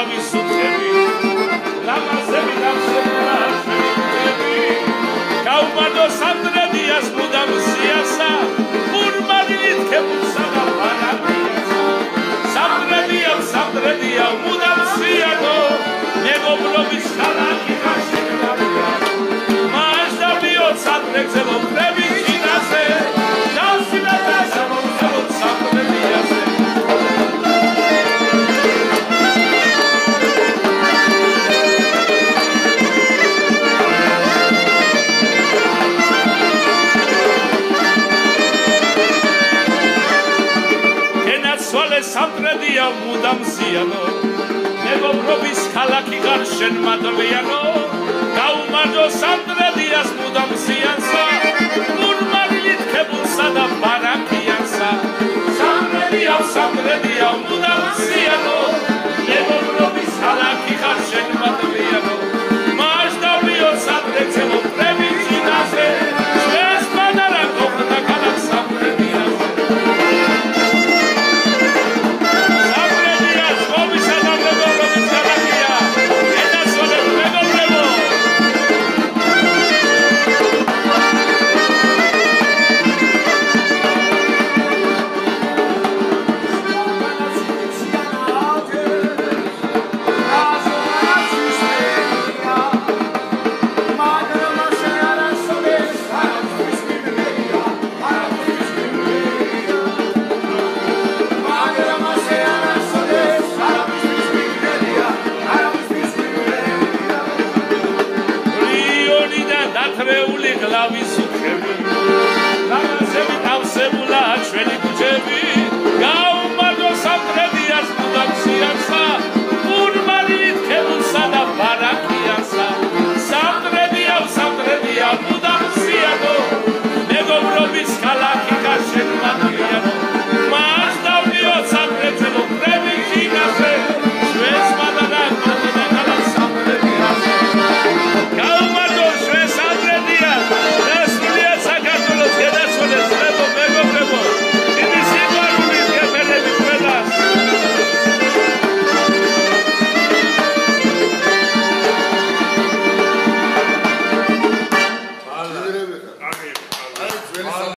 თავის უწები ლამაზები დამსებნა შევიტები გაუმარჯოს ამ სამტრედია მუდამ ზიანო მეგობრობის ქალაქი ხარ შენ მადლიანო. გაუმარჯო სამტრედიას მუდამ ზიანსა მურმარილით ქებულსა და ბარაკიანსა. სამტრედია სამტრედია მუდამ მოხრეული გლავის უხევი ნამაზები თავსებულა ჩვენი ქუჩები გაუმარჯოს სამხრეთიას მუდამ სიარსა